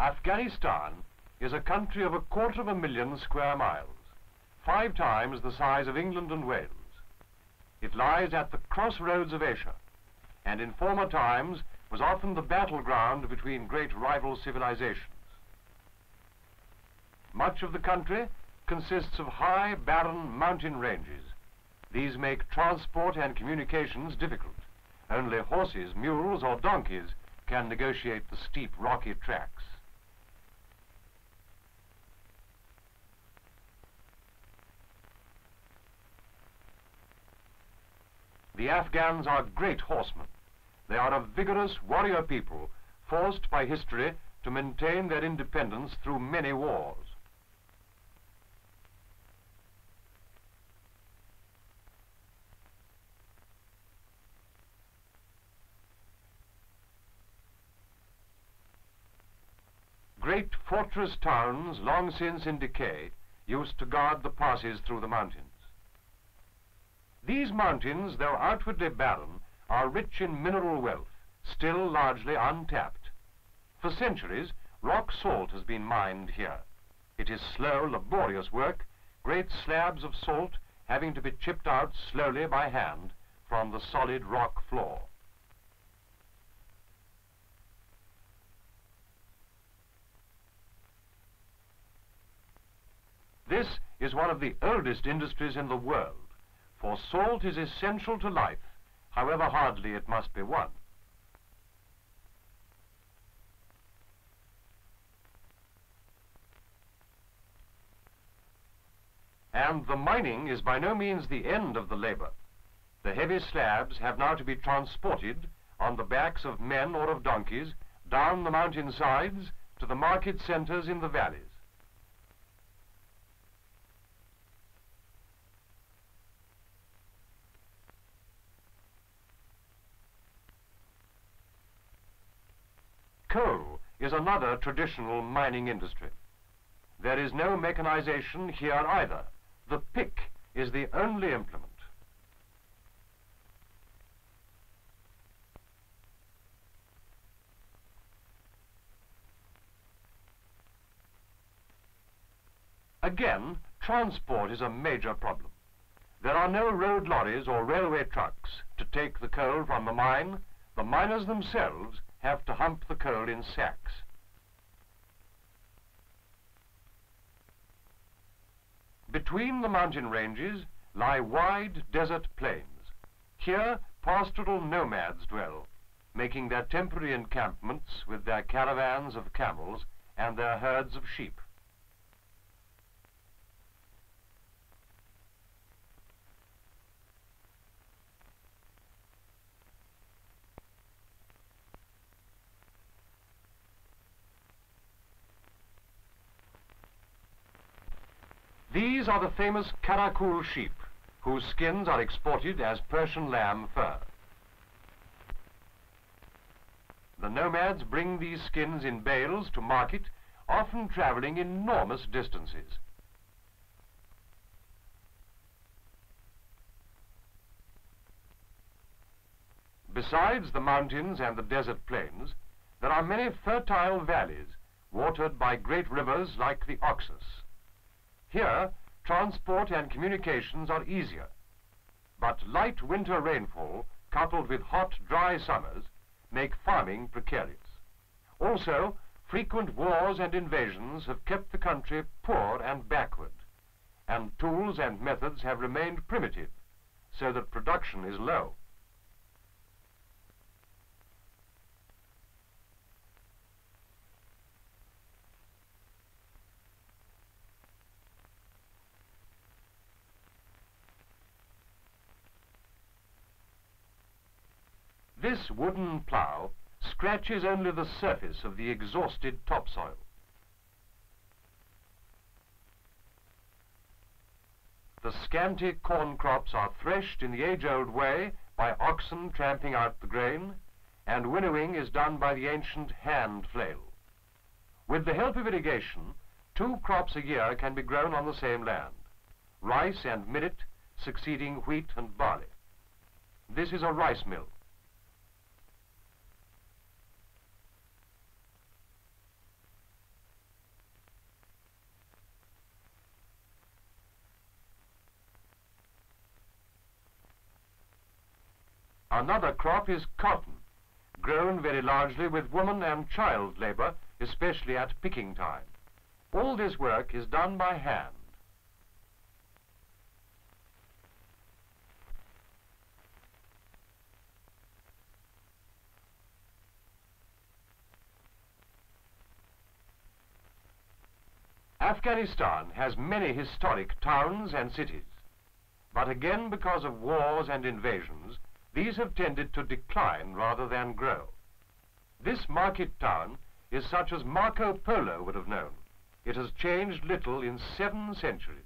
Afghanistan is a country of a quarter of a million square miles, five times the size of England and Wales. It lies at the crossroads of Asia, and in former times was often the battleground between great rival civilizations. Much of the country consists of high, barren mountain ranges. These make transport and communications difficult. Only horses, mules, or donkeys can negotiate the steep, rocky tracks. The Afghans are great horsemen. They are a vigorous warrior people, forced by history to maintain their independence through many wars. Great fortress towns, long since in decay, used to guard the passes through the mountains. These mountains, though outwardly barren, are rich in mineral wealth, still largely untapped. For centuries, rock salt has been mined here. It is slow, laborious work, great slabs of salt having to be chipped out slowly by hand from the solid rock floor. This is one of the oldest industries in the world, for salt is essential to life, however hardly it must be won. And the mining is by no means the end of the labor. The heavy slabs have now to be transported on the backs of men or of donkeys down the mountain sides to the market centers in the valleys. Coal is another traditional mining industry. There is no mechanization here either. The pick is the only implement. Again, transport is a major problem. There are no road lorries or railway trucks to take the coal from the mine. The miners themselves have to hump the coal in sacks. Between the mountain ranges lie wide desert plains. Here pastoral nomads dwell, making their temporary encampments with their caravans of camels and their herds of sheep. These are the famous Karakul sheep, whose skins are exported as Persian lamb fur. The nomads bring these skins in bales to market, often traveling enormous distances. Besides the mountains and the desert plains, there are many fertile valleys watered by great rivers like the Oxus. Here, transport and communications are easier. But light winter rainfall, coupled with hot, dry summers, make farming precarious. Also, frequent wars and invasions have kept the country poor and backward, and tools and methods have remained primitive, so that production is low. This wooden plough scratches only the surface of the exhausted topsoil. The scanty corn crops are threshed in the age-old way by oxen tramping out the grain, and winnowing is done by the ancient hand flail. With the help of irrigation, two crops a year can be grown on the same land, rice and millet succeeding wheat and barley. This is a rice mill. Another crop is cotton, grown very largely with woman and child labor, especially at picking time. All this work is done by hand. Afghanistan has many historic towns and cities. But again, because of wars and invasions, these have tended to decline rather than grow. This market town is such as Marco Polo would have known. It has changed little in seven centuries.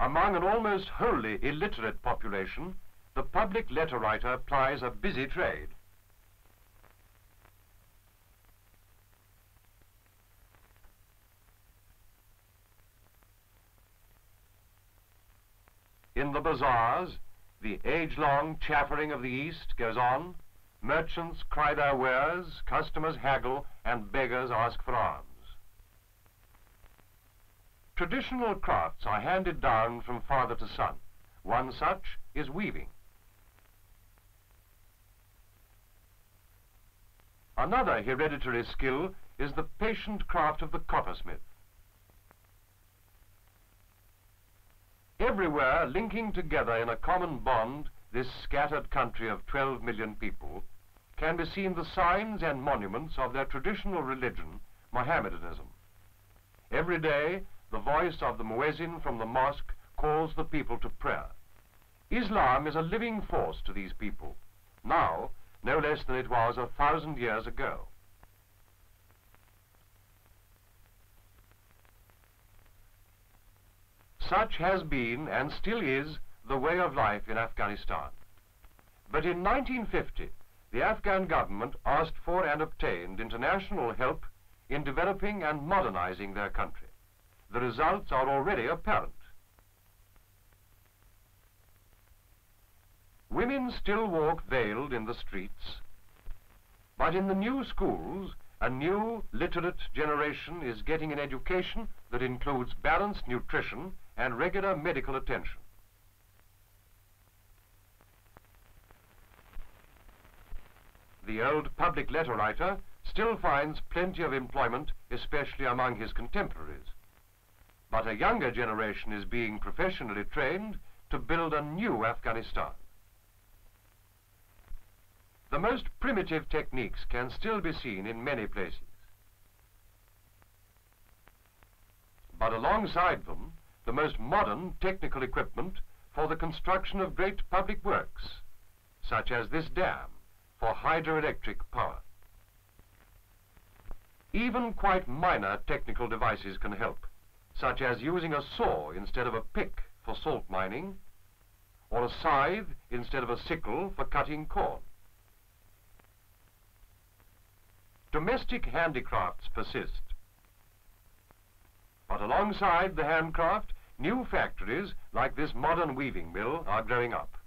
Among an almost wholly illiterate population, the public letter writer plies a busy trade. In the bazaars, the age-long chaffering of the East goes on. Merchants cry their wares, customers haggle, and beggars ask for alms. Traditional crafts are handed down from father to son. One such is weaving. Another hereditary skill is the patient craft of the coppersmith. Everywhere linking together in a common bond this scattered country of 12 million people can be seen the signs and monuments of their traditional religion, Mohammedanism. Every day, the voice of the muezzin from the mosque calls the people to prayer. Islam is a living force to these people, now no less than it was a thousand years ago. Such has been and still is the way of life in Afghanistan. But in 1950, the Afghan government asked for and obtained international help in developing and modernizing their country. The results are already apparent. Women still walk veiled in the streets, but in the new schools, a new literate generation is getting an education that includes balanced nutrition and regular medical attention. The old public letter writer still finds plenty of employment, especially among his contemporaries. But a younger generation is being professionally trained to build a new Afghanistan. The most primitive techniques can still be seen in many places. But alongside them, the most modern technical equipment for the construction of great public works, such as this dam for hydroelectric power. Even quite minor technical devices can help, such as using a saw instead of a pick for salt mining, or a scythe instead of a sickle for cutting corn. Domestic handicrafts persist, but alongside the handcraft, new factories like this modern weaving mill are growing up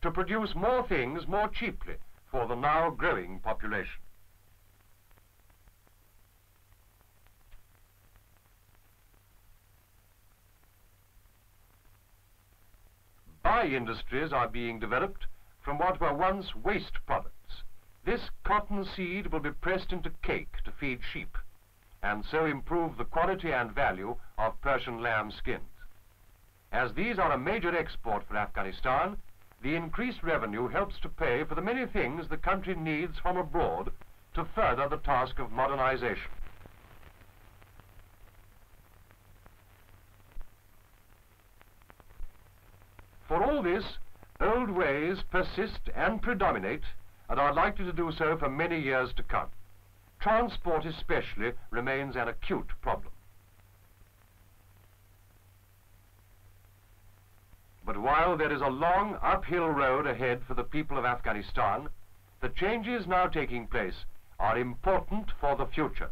to produce more things more cheaply for the now growing population. By-industries are being developed from what were once waste products. This cotton seed will be pressed into cake to feed sheep and so improve the quality and value of Persian lamb skins. As these are a major export for Afghanistan, the increased revenue helps to pay for the many things the country needs from abroad to further the task of modernization. For all this, old ways persist and predominate and are likely to do so for many years to come. Transport especially remains an acute problem. But while there is a long uphill road ahead for the people of Afghanistan, the changes now taking place are important for the future.